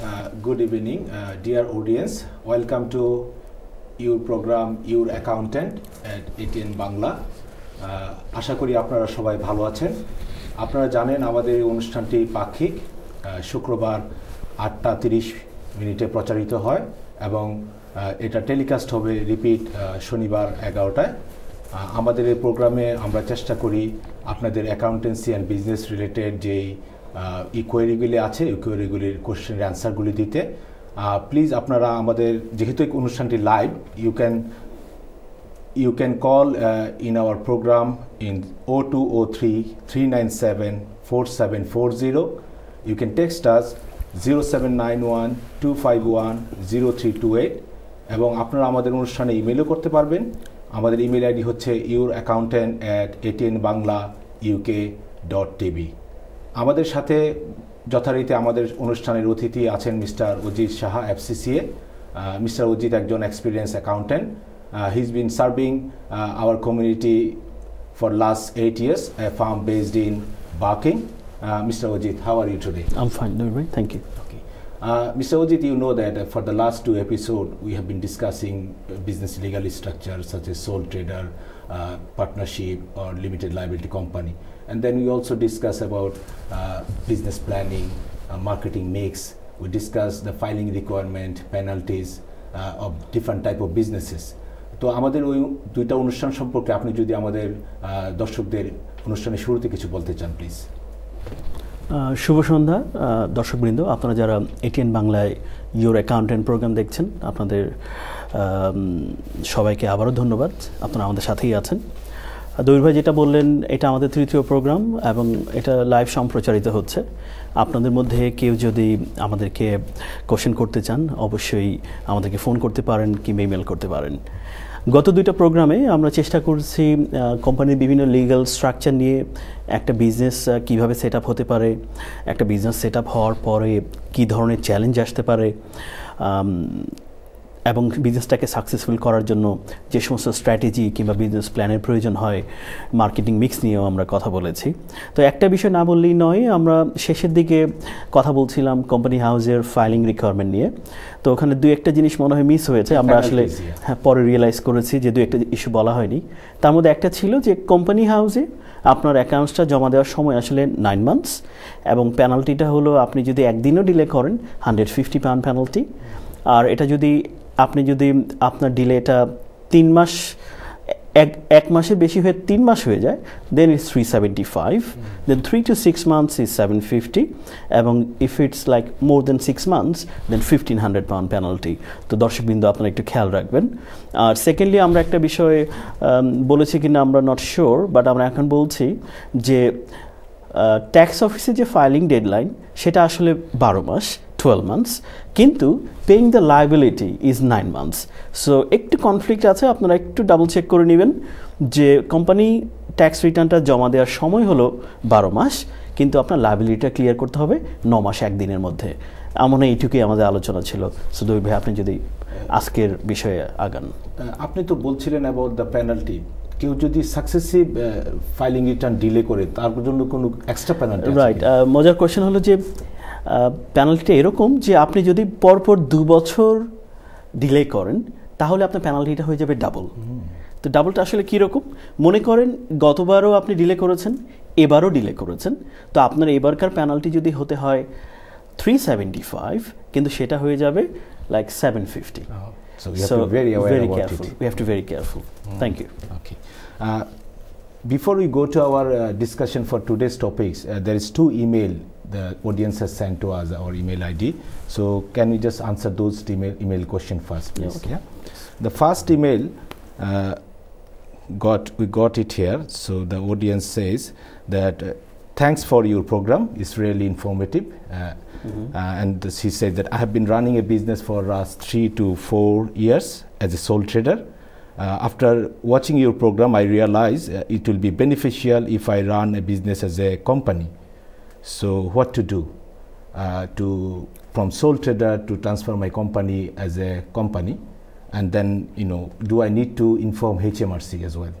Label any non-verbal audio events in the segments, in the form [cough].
Uh, good evening, uh, dear audience. Welcome to your program, Your Accountant at ATN Bangla. Uh, আশা করি আপনারা সবাই ভালো আছেন আপনারা জানেন আমাদের এই অনুষ্ঠানটি পাক্ষিক শুক্রবার আটটা তিরিশ মিনিটে প্রচারিত হয় এবং এটা টেলিকাস্ট হবে রিপিট শনিবার এগারোটায় আমাদের এই প্রোগ্রামে আমরা চেষ্টা করি আপনাদের অ্যাকাউন্টেন্সি অ্যান্ড বিজনেস রিলেটেড যেই ইকোয়ারিগুলি আছে ইকোয়ারিগুলির কোশ্চেনের অ্যান্সারগুলি দিতে প্লিজ আপনারা আমাদের যেহেতু অনুষ্ঠানটি live you can you can call uh, in our program in 0203 397 4740. You can text us 0791 251 0328 এবং আপনারা আমাদের অনুষ্ঠানে ইমেলও করতে পারবেন আমাদের ইমেল আইডি হচ্ছে your accountant at ATN Bangla UK dot TV আমাদের সাথে যথারীতি আমাদের অনুষ্ঠানের অতিথি আছেন mister Ajit Saha FCCA mister Ajit একজন experience accountant Uh, he's been serving uh, our community for last eight years, a farm based in Barking. Uh, Mr. Ojit, how are you today? I'm fine, doing great, thank you. Okay. Uh, Mr. Ojit, you know that uh, for the last two episodes, we have been discussing uh, business legal structure such as sole trader, uh, partnership, or limited liability company. And then we also discuss about uh, business planning, uh, marketing mix. We discuss the filing requirement, penalties uh, of different type of businesses. তো আমাদের ওই দুইটা অনুষ্ঠান সম্পর্কে আপনি যদি আমাদের আহ, দর্শকদের অনুষ্ঠানের শুরুতে কিছু বলতে চান প্লিজ আহ, শুভ সন্ধ্যা দর্শকবৃন্দ। আপনারা যারা এটিএন বাংলায় ইউর অ্যাকাউন্টেন্ট প্রোগ্রাম দেখছেন, আপনাদের সবাইকে আবারও ধন্যবাদ। আপনারা আমাদের সাথেই আছেন। দৈর ভাই যেটা বললেন, এটা আমাদের তৃতীয় প্রোগ্রাম এবং এটা লাইভ সম্প্রচারিত হচ্ছে। আপনাদের মধ্যে কেউ যদি আমাদেরকে কোশ্চেন করতে চান, অবশ্যই আমাদেরকে ফোন করতে পারেন কিংবা ইমেল করতে পারেন। গত দুইটা প্রোগ্রামে আমরা চেষ্টা করছি কোম্পানির বিভিন্ন লিগাল স্ট্রাকচার নিয়ে একটা বিজনেস কীভাবে সেট হতে পারে, একটা বিজনেস সেট হওয়ার পরে কী ধরনের চ্যালেঞ্জ আসতে পারে এবং বিজনেসটাকে সাকসেসফুল করার জন্য যে সমস্ত স্ট্র্যাটেজি কিংবা বিজনেস প্ল্যানের প্রয়োজন হয় মার্কেটিং মিক্স নিয়েও আমরা কথা বলেছি। তো একটা বিষয় না বললেই নয় আমরা শেষের দিকে কথা বলছিলাম কোম্পানি হাউসের ফাইলিং রিকোয়ারমেন্ট নিয়ে। তো ওখানে দু একটা জিনিস মনে হয় মিস হয়েছে আমরা আসলে হ্যাঁ পরে রিয়েলাইজ করেছি যে দু একটা ইস্যু বলা হয়নি। তার মধ্যে একটা ছিল যে কোম্পানি হাউসে আপনার অ্যাকাউন্টসটা জমা দেওয়ার সময় আসলে নাইন মান্থস এবং পেনাল্টিটা হলো আপনি যদি একদিনও ডিলে করেন হান্ড্রেড ফিফটি পাউন্ড পেনাল্টি আর এটা যদি আপনি যদি আপনার ডিলেটা তিন মাস, এক এক মাসের বেশি হয়ে তিন মাস হয়ে যায় then it's three seventy five then three to six months is seven fifty এবং if it's like more than six months then fifteen hundred pound penalty তো দর্শকবৃন্দ, আপনারা একটু খেয়াল রাখবেন। আর সেকেন্ডলি আমরা একটা বিষয়ে বলেছি কিনা আমরা নট শিওর বাট আমরা এখন বলছি যে ট্যাক্স অফিসের যে ফাইলিং ডেডলাইন সেটা আসলে বারো মাস টুয়েলভ মান্থস কিন্তু paying the liability is nine months so একটু কনফ্লিক্ট আছে, আপনারা একটু ডাবল চেক করে নেবেন যে কোম্পানি ট্যাক্স রিটার্নটা জমা দেওয়ার সময় হলো বারো মাস, কিন্তু আপনার লাইবিলিটিটা ক্লিয়ার করতে হবে ন মাস একদিনের মধ্যে। এমন এইটুকুই আমাদের আলোচনা ছিল। শুধু ভাই, আপনি যদি আজকের বিষয়ে আগান। আপনি তো বলছিলেন অ্যাবাউট দ্য পেনাল্টি কেউ যদি সাকসেসিভ ফাইলিং রিটার্ন ডিলে করে তার জন্য কোনো এক্সট্রা পেনাল্টি রাইট মজার কোয়েশ্চেন হলো যে পেনাল্টিটা এরকম যে আপনি যদি পরপর দু বছর ডিলে করেন তাহলে আপনার পেনাল্টিটা হয়ে যাবে ডাবল তো ডাবলটা আসলে কীরকম মনে করেন গতবারও আপনি ডিলে করেছেন এবারও ডিলে করেছেন তো আপনার এবারকার পেনাল্টি যদি হতে হয় থ্রি সেভেন্টি ফাইভ কিন্তু সেটা হয়ে যাবে like seven fifty So you have to be very aware very about careful. it. We have to be very careful. Thank you. Okay. Uh, before we go to our uh, discussion for today's topics, uh, there is two email the audience has sent to us our email ID. So can we just answer those email email question first, please? okay. The first email uh, got we got it here. So the audience says that uh, thanks for your program. It's really informative. Uh, uh, and this- he said that I have been running a business for last three to four years as a sole trader. Uh, after watching your program, I realized uh, it will be beneficial if I run a business as a company. So, what to do uh, to from sole trader to transfer my company as a company, and then you know, do I need to inform HMRC as well?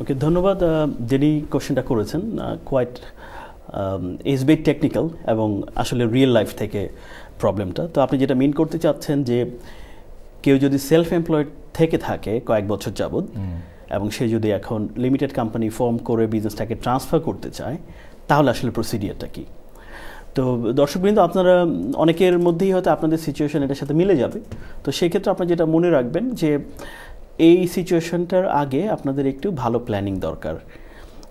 Okay ধন্যবাদ আহ, যিনি কোশ্চেনটা করেছেন quite is bet technical এবং আসলে real life থেকে প্রবলেমটা তো আপনি যেটা মিন করতে চাচ্ছেন যে কেউ যদি সেলফ এমপ্লয়েড থেকে থাকে কয়েক বছর যাবৎ এবং সে যদি এখন লিমিটেড কোম্পানি ফর্ম করে বিজনেসটাকে ট্রান্সফার করতে চায় তাহলে আসলে প্রসিডিয়ারটা কি? তো দর্শকবৃন্দ আপনারা অনেকের মধ্যেই হয়তো আপনাদের সিচুয়েশন এটার সাথে মিলে যাবে। তো সেক্ষেত্রে আপনারা যেটা মনে রাখবেন যে এই সিচুয়েশনটার আগে আপনাদের একটু ভালো প্ল্যানিং দরকার।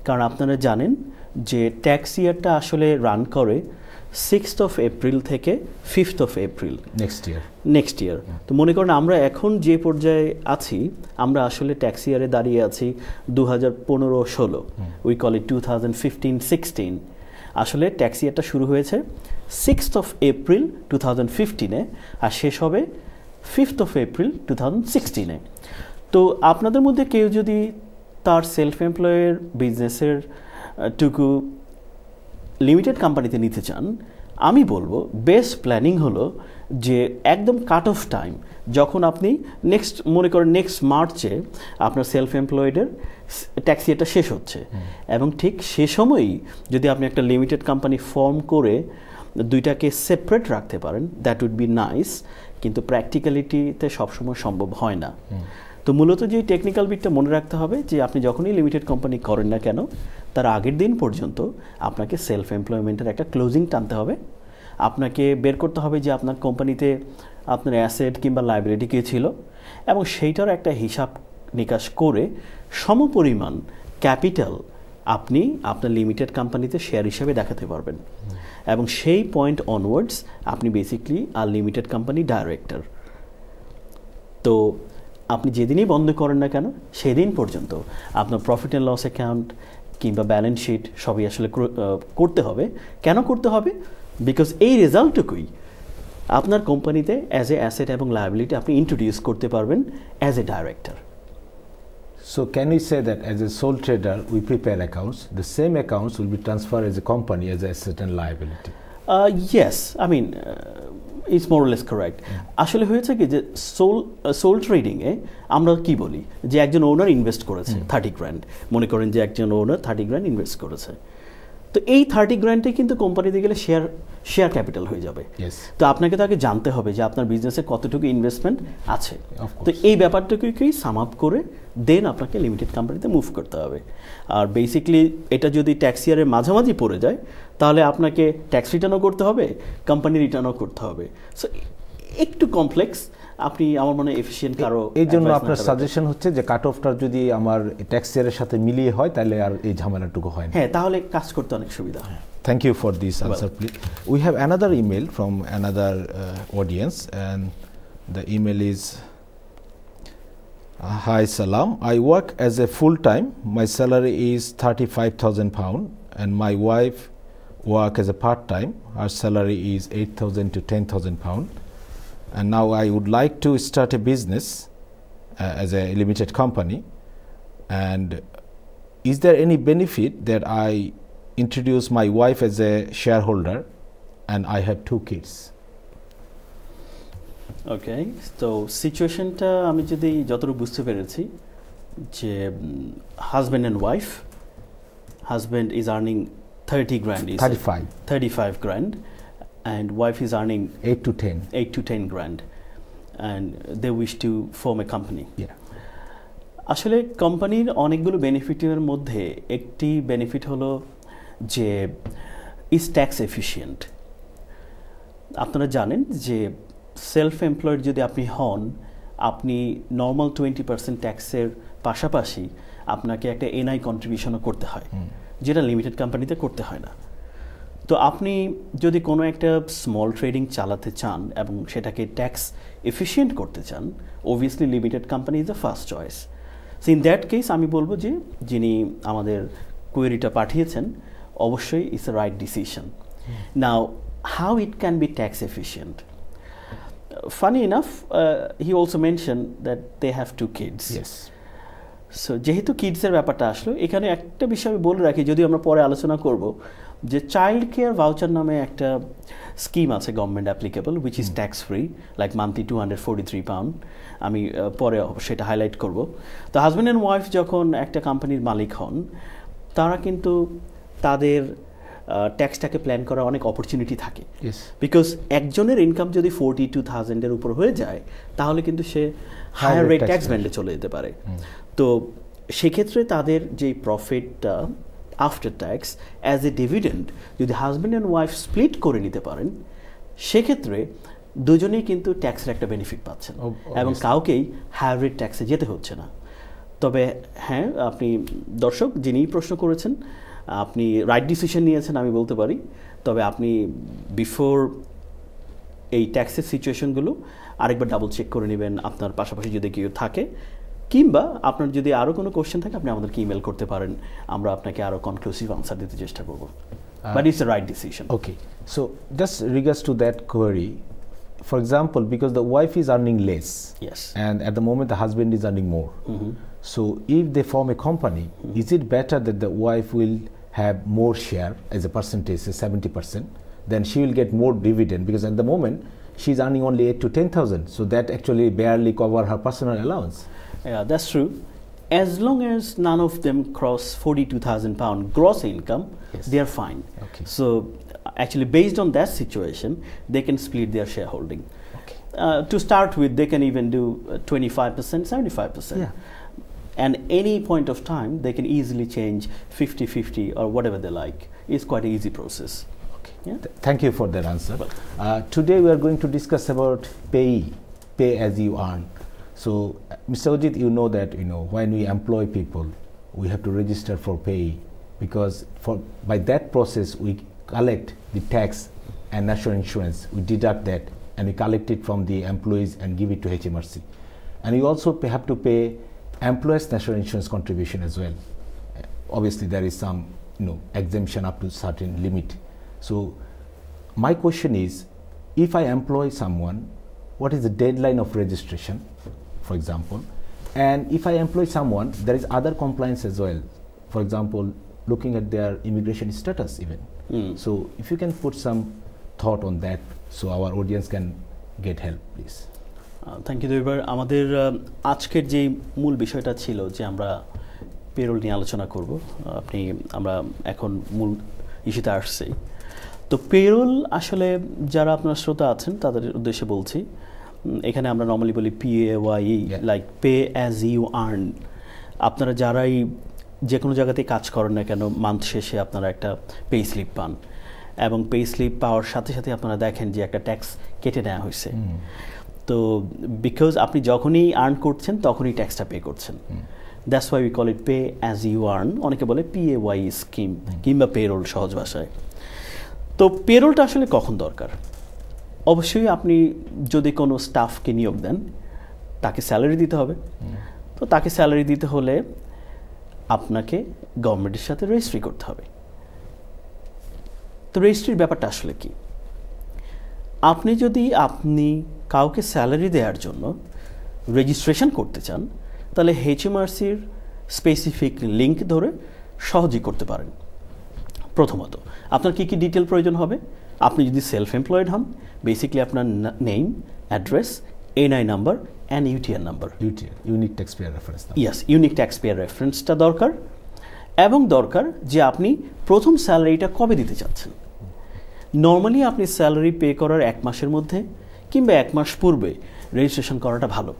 কারণ আপনারা জানেন যে ট্যাক্স ইয়ারটা আসলে রান করে সিক্সথ অফ এপ্রিল থেকে fifth of April next year next year তো মনে করেন আমরা এখন যে পর্যায়ে আছি আমরা আসলে ট্যাক্স ইয়ারে দাঁড়িয়ে আছি দু হাজার পনেরো ষোলো। We call it two thousand fifteen sixteen আসলে ট্যাক্স ইয়ারটা শুরু হয়েছে sixth of April two thousand ফিফটিনে আর শেষ হবে fifth of April two thousand সিক্সটিনে তো আপনাদের মধ্যে কেউ যদি তার সেলফ এমপ্লয়ের বিজনেসের টুকু লিমিটেড কোম্পানিতে নিতে চান আমি বলব বেস্ট প্ল্যানিং হলো যে একদম কাট অফ টাইম যখন আপনি নেক্সট মনে করেন নেক্সট মার্চে আপনার সেলফ এমপ্লয়েডের ট্যাক্সি এটা শেষ হচ্ছে। এবং ঠিক সে সময়ই যদি আপনি একটা লিমিটেড কোম্পানি ফর্ম করে দুইটাকে সেপারেট রাখতে পারেন দ্যাট উড বি নাইস কিন্তু প্র্যাকটিক্যালিটিতে সবসময় সম্ভব হয় না। তো মূলত যে টেকনিক্যাল বিটটা মনে রাখতে হবে যে আপনি যখনই লিমিটেড কোম্পানি করেন না কেন তার আগের দিন পর্যন্ত আপনাকে সেলফ এমপ্লয়মেন্টের একটা ক্লোজিং টানতে হবে। আপনাকে বের করতে হবে যে আপনার কোম্পানিতে আপনার অ্যাসেট কিংবা লাইবিলিটি কী ছিল এবং সেইটার একটা হিসাব নিকাশ করে সমপরিমাণ ক্যাপিটাল আপনি আপনার লিমিটেড কোম্পানিতে শেয়ার হিসেবে দেখাতে পারবেন। এবং সেই পয়েন্ট অনওয়ার্ডস আপনি basically are limited company director তো আপনি যেদিনই বন্ধ করেন না কেন, সেদিন পর্যন্ত আপনার প্রফিট অ্যান্ড লস অ্যাকাউন্ট কিংবা ব্যালেন্স শিট সবই আসলে করতে হবে। কেন করতে হবে? বিকজ এই রেজাল্টটুকুই আপনার কোম্পানিতে অ্যাজ এ অ্যাসেট এবং লাইবিলিটি আপনি ইন্ট্রোডিউস করতে পারবেন as a director so can you say that as a sole trader we prepare accounts the same accounts will be transfer as a company as a asset and liability yes I mean it's more or less correct আসলে হয়েছে কি যে soul soul ট্রেডিংয়ে আমরা কি বলি? যে একজন owner invest করেছে থার্টি গ্র্যান্ড মনে করেন যে একজন ওনার থার্টি গ্র্যান্ড ইনভেস্ট করেছে। তো এই থার্টি গ্র্যান্ডে কিন্তু কোম্পানিতে গেলে শেয়ার শেয়ার ক্যাপিটাল হয়ে যাবে। তো আপনাকে তো আগে জানতে হবে যে আপনার বিজনেসে কতটুকু ইনভেস্টমেন্ট আছে। তো এই ব্যাপারটুকুকেই সাম আপ করে দেন আপনাকে লিমিটেড কোম্পানিতে মুভ করতে হবে। আর বেসিকলি এটা যদি ট্যাক্স ইয়ারের মাঝামাঝি পড়ে যায় তাহলে আপনাকে ট্যাক্স রিটার্নও করতে হবে কোম্পানি রিটার্নও করতে হবে। সো একটু কমপ্লেক্স আপনি আমার মনে হয় এফিসিয়েন্ট কারো এই জন্য advice না আপনার করা সাজেশন হচ্ছে যে কাট অফটা যদি আমার ট্যাক্স ইয়ারের সাথে মিলিয়ে হয় তাহলে আর এই ঝামেলাটুকু হয় না হ্যাঁ তাহলে কাজ করতে অনেক সুবিধা হয় Thank you for this answer, please. We have another email from another uh, audience, and the email is uh, Hi Salam. I work as a full time. My salary is thirty-five thousand pound, and my wife work as a part time. Her salary is eight thousand to ten thousand pound, and now I would like to start a business uh, as a limited company. And is there any benefit that I introduce my wife as a shareholder and I have two kids? ওকে তো সিচুয়েশনটা আমি যদি যতটুকু বুঝতে পেরেছি যে husband and wife husband is earning thirty grand is 35, thirty five grand and wife is earning 8 to 10. Eight to ten grand and they wish to form a company Yeah. আসলে কোম্পানির অনেকগুলো বেনিফিটের মধ্যে একটি বেনিফিট হলো যে ইজ ট্যাক্স এফিশিয়েন্ট আপনারা জানেন যে সেলফ এমপ্লয়েড যদি আপনি হন আপনি নর্মাল টোয়েন্টি পার্সেন্ট ট্যাক্সের পাশাপাশি আপনাকে একটা এনআই কন্ট্রিবিউশনও করতে হয় যেটা লিমিটেড কোম্পানিতে করতে হয় না। তো আপনি যদি কোনো একটা স্মল ট্রেডিং চালাতে চান এবং সেটাকে ট্যাক্স এফিশিয়েন্ট করতে চান obviously limited company is the first choice so in that case আমি বলব যে যিনি আমাদের কোয়েরিটা পাঠিয়েছেন অবশ্যই it's a right decision now how it can be tax efficient funny enough, uh, he also mentioned that they have two kids. Yes. So যেহেতু কিডসের ব্যাপারটা আসলো এখানে একটা বিষয় আমি বলে রাখি যদি আমরা পরে আলোচনা করব যে চাইল্ড কেয়ার ভাউচার নামে একটা স্কিম আছে government applicable which is tax free like monthly two hundred forty three pound আমি পরে সেটা হাইলাইট করব। তো হাজব্যান্ড অ্যান্ড ওয়াইফ যখন একটা কোম্পানির মালিক হন তারা কিন্তু তাদের ট্যাক্সটাকে প্ল্যান করার অনেক অপরচুনিটি থাকে। বিকজ একজনের ইনকাম যদি ফোরটি টু থাউজেন্ডের উপর হয়ে যায় তাহলে কিন্তু সে হায়ার রেট ট্যাক্স. ব্যান্ডে চলে যেতে পারে। তো সেক্ষেত্রে তাদের যে প্রফিটটা after tax as a dividend যদি হাজব্যান্ড অ্যান্ড ওয়াইফ স্প্লিট করে নিতে পারেন সেক্ষেত্রে দুজনেই কিন্তু ট্যাক্সের একটা বেনিফিট পাচ্ছেন এবং কাউকেই হায়ার রেট ট্যাক্সে যেতে হচ্ছে না। তবে হ্যাঁ আপনি দর্শক যিনি প্রশ্ন করেছেন আপনি রাইট ডিসিশন নিয়েছেন আমি বলতে পারি। তবে আপনি বিফোর এই ট্যাক্সের সিচুয়েশনগুলো আরেকবার ডাবল চেক করে নেবেন। আপনার পাশাপাশি যদি কেউ থাকে কিংবা আপনার যদি আরও কোনো কোশ্চেন থাকে আপনি আমাদেরকে ইমেল করতে পারেন আমরা আপনাকে আরও কনক্লুসিভ আনসার দিতে চেষ্টা করব but it's a right decision Okay, so just regards to that query, for example, because the wife is earning less, Yes. and at the moment the husband is earning more. Mm-hmm. So if they form a company, is it better that the wife will have more share as a percentage, say seventy percent, then she will get more dividend because at the moment she's earning only eight to ten thousand, so that actually barely cover her personal allowance. Yeah, that's true. As long as none of them cross 42,000 pound gross income, Yes. they are fine. Okay. So, actually, based on that situation, they can split their shareholding. Okay. Uh, to start with, they can even do uh, 25%, 75%. Yeah. And any point of time, they can easily change 50 50 or whatever they like. It's quite an easy process. Okay. Yeah. Th- Thank you for that answer. Uh, today we are going to discuss about pay, pay as you earn. So, uh, Mr. Ojit, you know that you know when we employ people, we have to register for pay because for by that process we collect the tax and national insurance. We deduct that and we collect it from the employees and give it to HMRC. And you also have to pay employers' national insurance contribution as well obviously there is some you know exemption up to certain limit so my question is if i employ someone what is the deadline of registration for example and if i employ someone there is other compliance as well for example looking at their immigration status even Hmm. so if you can put some thought on that so our audience can get help please thank you এবার আমাদের আজকের যে মূল বিষয়টা ছিল যে আমরা payroll নিয়ে আলোচনা করব আপনি আমরা এখন মূল ইস্যুতে আসছি তো পেরোল আসলে যারা আপনার শ্রোতা আছেন তাদের উদ্দেশ্যে বলছি এখানে আমরা নর্মালি বলি P A Y like pay as you earn আপনারা যারাই যে কোনো জায়গাতে কাজ করেন না কেন মান্থ শেষে আপনারা একটা পে স্লিপ পান। এবং পে স্লিপ পাওয়ার সাথে সাথে আপনারা দেখেন যে একটা ট্যাক্স কেটে নেওয়া হয়েছে। তো বিকজ আপনি যখনই আর্ন করছেন তখনই ট্যাক্সটা পে করছেন। That's why we call it pay as you earn অনেকে বলে পি এ ওয়াই স্কিম কিংবা পেরোল সহজ ভাষায়। তো পেরোলটা আসলে কখন দরকার? অবশ্যই আপনি যদি কোনো স্টাফকে নিয়োগ দেন, তাকে স্যালারি দিতে হবে। তো তাকে স্যালারি দিতে হলে আপনাকে গভর্নমেন্টের সাথে রেজিস্ট্রি করতে হবে। তো রেজিস্ট্রির ব্যাপারটা আসলে কি? আপনি যদি আপনি কাউকে স্যালারি দেওয়ার জন্য রেজিস্ট্রেশন করতে চান, তাহলে এইচএমআরসির স্পেসিফিক লিঙ্ক ধরে সহজেই করতে পারেন। প্রথমত, আপনার কী কী ডিটেল প্রয়োজন হবে? আপনি যদি সেলফ এমপ্লয়েড হন বেসিকলি আপনার name address NI number and UTR number UTR, unique taxpayer reference number. Yes unique taxpayer রেফারেন্সটা দরকার এবং দরকার যে আপনি প্রথম স্যালারিটা কবে দিতে চাচ্ছেন। নর্মালি আপনি স্যালারি পে করার এক মাসের মধ্যে কিংবা এক মাস পূর্বে রেজিস্ট্রেশন করাটা ভালো।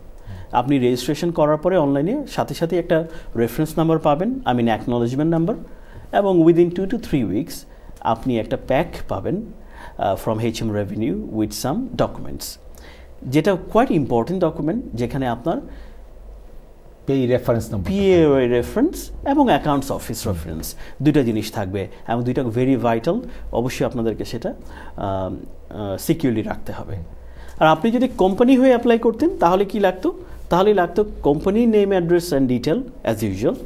আপনি রেজিস্ট্রেশন করার পরে অনলাইনে সাথে সাথে একটা রেফারেন্স নাম্বার পাবেন আই মিন অ্যাকনোলজমেন্ট নাম্বার এবং within two two three weeks আপনি একটা প্যাক পাবেন from H M revenue with some documents যেটা কোয়াইট ইম্পর্টেন্ট ডকুমেন্ট যেখানে আপনার Pay reference number. PAY reference এবং অ্যাকাউন্টস অফিস রেফারেন্স দুইটা জিনিস থাকবে এবং দুইটা ভেরি ভাইটাল অবশ্যই আপনাদেরকে সেটা সিকিউরলি রাখতে হবে। আর আপনি যদি কোম্পানি হয়ে অ্যাপ্লাই করতেন তাহলে কি লাগতো? তাহলে লাগতো company name address and detail as usual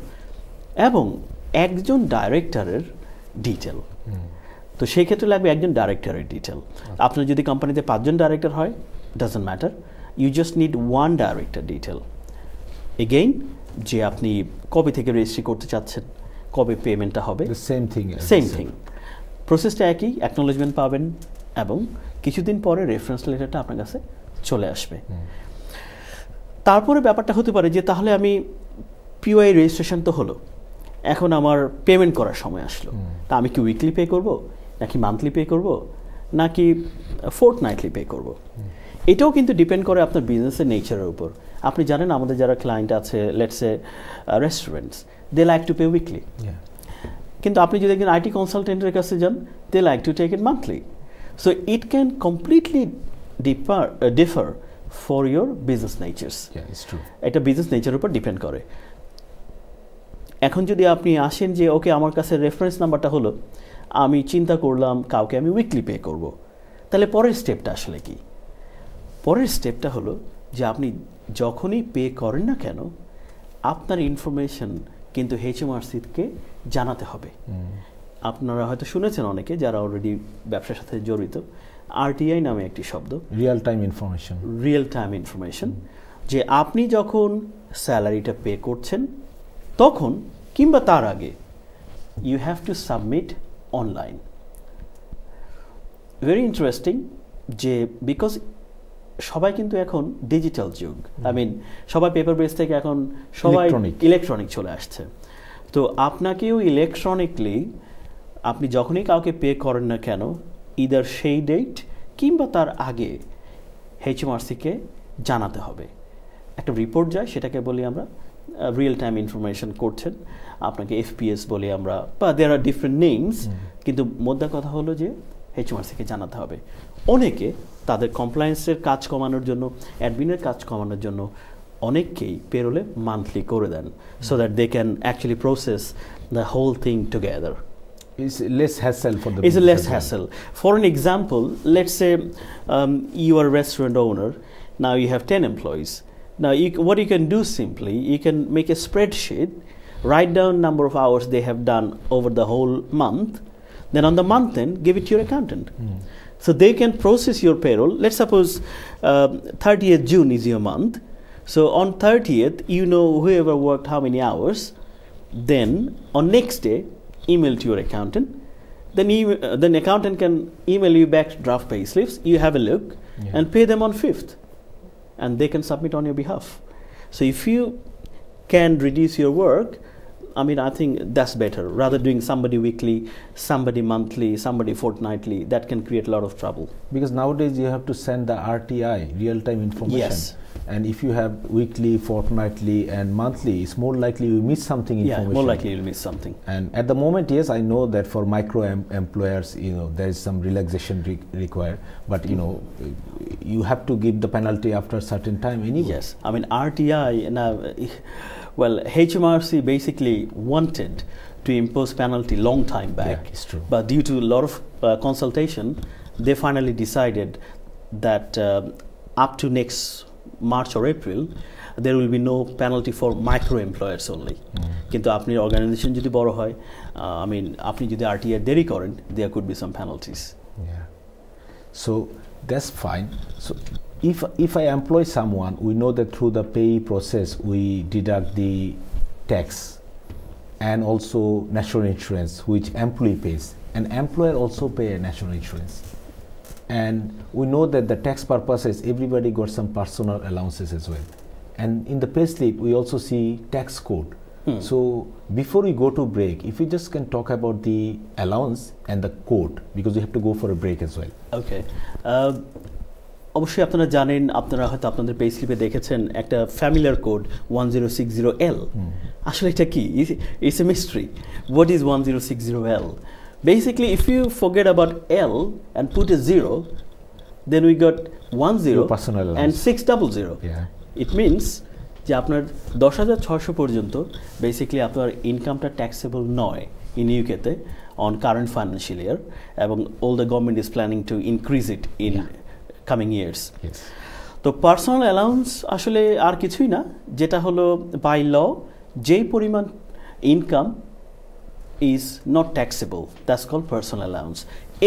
এবং একজন ডাইরেক্টরের ডিটেল তো সেই ক্ষেত্রে লাগবে একজন ডাইরেক্টরের ডিটেল আপনার যদি কোম্পানিতে পাঁচজন ডাইরেক্টর হয় doesn't matter you just need one director detail again যে আপনি কবে থেকে রেজিস্ট্রি করতে চাচ্ছেন কবে পেমেন্টটা হবে সেম থিং সেম থিং প্রসেসটা একই অ্যাকনোলেজমেন্ট পাবেন এবং কিছুদিন পরে রেফারেন্স লেটারটা আপনার কাছে চলে আসবে। তারপরে ব্যাপারটা হতে পারে যে তাহলে আমি পিওআই রেজিস্ট্রেশন তো হলো। এখন আমার পেমেন্ট করার সময় আসলো। তা আমি কি উইকলি পে করব? নাকি মান্থলি পে করব নাকি ফোর্থ নাইটলি পে করব? এটাও কিন্তু ডিপেন্ড করে আপনার বিজনেসের নেচারের উপর। আপনি জানেন আমাদের যারা ক্লায়েন্ট আছে let's say restaurants they like to pay weekly কিন্তু আপনি যদি একজন আইটি কনসালটেন্টের কাছে যান they like to take it monthly so it can completely differ differ for your business natures. এটা বিজনেস নেচারের উপর ডিপেন্ড করে। এখন যদি আপনি আসেন যে ওকে আমার কাছে রেফারেন্স নাম্বারটা হলো আমি চিন্তা করলাম কাউকে আমি উইকলি পে করব। তাহলে পরের স্টেপটা আসলে কি? পরের স্টেপটা হলো যে আপনি যখনই পে করেন না কেন আপনার ইনফরমেশন কিন্তু এইচএমআরসিকে জানাতে হবে। আপনারা হয়তো শুনেছেন অনেকে যারা অলরেডি ব্যবসার সাথে জড়িত আরটিআই নামে একটি শব্দ। Real time information. Real time information যে আপনি যখন স্যালারিটা পে করছেন তখন কিংবা তার আগে you have to submit online very interesting যে বিকজ সবাই কিন্তু এখন ডিজিটাল যুগ। আই মিন সবাই পেপার বেস থেকে এখন সবাই ইলেকট্রনিক চলে আসছে। তো আপনাকেও ইলেকট্রনিকলি আপনি যখনই কাউকে পে করেন না কেন ইদার সেই ডেট কিংবা তার আগে এইচএমআরসিকে জানাতে হবে। একটা রিপোর্ট যায় সেটাকে বলি আমরা রিয়েল টাইম ইনফরমেশন করছেন। আপনাকে এফপিএস বলি আমরা বা দেয়ার আর ডিফারেন্ট নেমস কিন্তু মোদ্দা কথা হলো যে এইচএমআরসিকে জানাতে হবে অনেকে তাদের কমপ্লায়েন্সের কাজ কমানোর জন্য অ্যাডমিনের কাজ কমানোর জন্য অনেককেই পেরোলে মান্থলি করে দেন so that they can actually process the whole thing together It's less hassle for the is business less hassle. For an example, let's say um, you are a restaurant owner. Now you have ten employees. Now, you, what you can do simply, you can make a spreadsheet, write down number of hours they have done over the whole month. Then on the month end, give it to your accountant. So they can process your payroll. Let's suppose um, 30th June is your month. So on 30th, you know whoever worked how many hours. Then on next day, email to your accountant. Then email, uh, then accountant can email you back draft pay slips. You have a look Yeah. and pay them on 5th. And they can submit on your behalf. So if you can reduce your work, I mean, I think that's better. Rather doing somebody weekly, somebody monthly, somebody fortnightly, that can create a lot of trouble. Because nowadays you have to send the RTI, real time information. Yes. And if you have weekly, fortnightly, and monthly, it's more likely you miss something. Information. Yeah, more likely you'll miss something. And at the moment, yes, I know that for micro em- employers, you know, there is some relaxation re- required. But you know, you have to give the penalty after a certain time anyway. Yes, I mean RTI. Now, [laughs] well, HMRC basically wanted to impose penalty long time back. Yeah, it's true. But due to a lot of uh, consultation, they finally decided that uh, up to next March or April, there will be no penalty for micro employers only. কিন্তু আপনি organisation যদি বড় হয় I mean আপনি যদি RTI দেরি করেন there could be some penalties Yeah. So that's fine. If if I employ someone, we know that through the pay process we deduct the tax and also national insurance which employee pays. And employer also pay a national insurance. And we know that the tax purposes everybody got some personal allowances as well. And in the payslip we also see tax code. Hmm. So before we go to break, if we just can talk about the allowance and the code because we have to go for a break as well. Okay uh, অবশ্যই আপনারা জানেন আপনারা হয়তো আপনাদের pay স্লিপে দেখেছেন একটা familiar code one zero six zero L আসলে এটা কি? It's a mystery what is one zero six zero L basically if you forget about L and put a zero then we got one zero and six double zero it means যে আপনার দশ হাজার ছশো পর্যন্ত basically আপনার ইনকামটা taxable নয় in ইউকেতে অন কারেন্ট ফাইন্যান্সিয়াল ইয়ার এবং all the government is planning to increase it in coming years. তো পার্সোনাল অ্যালাউন্স আসলে আর কিছুই না যেটা হলো বাই ল যেই পরিমাণ income is not taxable that's call personal allowance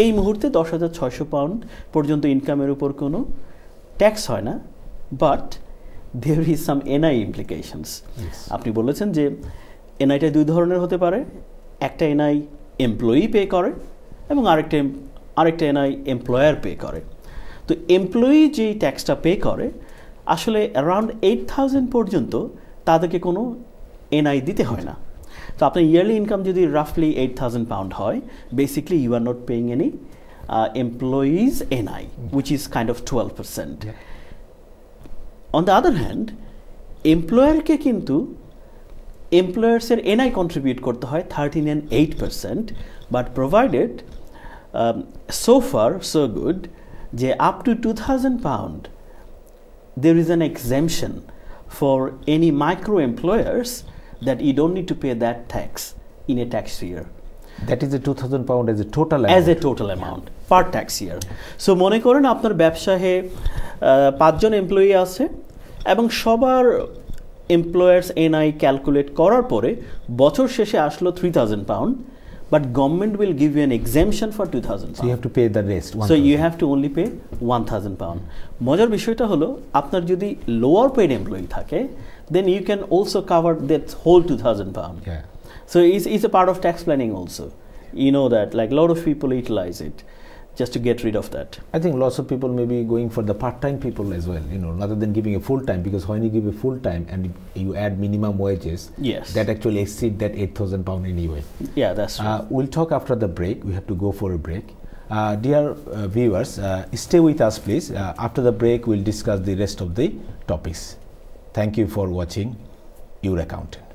এই মুহূর্তে দশ হাজার ছয়শো পাউন্ড পর্যন্ত ইনকামের উপর কোনো ট্যাক্স হয় না but there is some NI implications. আপনি বলেছেন যে এনআইটা দুই ধরনের হতে পারে একটা এনআই এমপ্লয়ি পে করে এবং আরেকটা আরেকটা এনআই এমপ্লয়ার পে করে। তো এমপ্লয়ি যেই ট্যাক্সটা পে করে আসলে অ্যারাউন্ড এইট থাউজেন্ড পর্যন্ত তাদেরকে কোনো এনআই দিতে হয় না। তো আপনার ইয়ারলি ইনকাম যদি রাফলি এইট থাউজেন্ড পাউন্ড হয় basically you are not paying any employees NI which is kind of twelve percent on the other hand এমপ্লয়ারকে কিন্তু এমপ্লয়ার্সের এনআই কন্ট্রিবিউট করতে হয় thirteen and eight percent but provided so far so good যে up to two thousand pound there is an exemption for any micro employers that you don't need to pay that tax in a tax year that is a two thousand pound as a total as a total amount per tax year so মনে করেন আপনার ব্যবসায় পাঁচজন employee আছে এবং সবার employers NI calculate করার পরে বছর শেষে আসলো three thousand pound but government will give you an exemption for two thousand So you have to pay the rest. So 1000. You have to only pay one thousand pound মজার বিষয়টা হলো আপনার যদি লোয়ার পেড এমপ্লয়ি থাকে then you can also cover that whole two thousand pound Yeah. So it's, it's a part of tax planning also. You know that, like a lot of people utilize it just to get rid of that. I think lots of people may be going for the part-time people as well, you know, rather than giving a full-time because when you give a full-time and you add minimum wages, Yes. that actually exceed that 8,000 pound anyway. Yeah, that's right. Uh, we'll talk after the break. We have to go for a break. Uh, dear uh, viewers, uh, stay with us, please. Uh, after the break, we'll discuss the rest of the topics. Thank you for watching Your Accountant.